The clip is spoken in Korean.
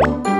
음.